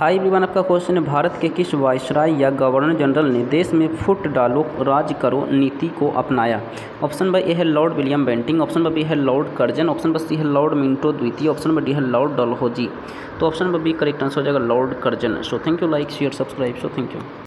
High विमान आपका question है भारत के किस वायसराय या गवर्नर जनरल ने देश में फुट डालो राज करो, नीति को अपनाया? ऑप्शन बाई ए है Lord William Bentinck, option B है Lord Curzon, option B C है लॉर्ड मिंटो द्वितीय, ऑप्शन बी डी है लॉर्ड डलहोजी। तो option number B, correct answer हो जाएगा Lord Curzon. So thank you like share subscribe so thank you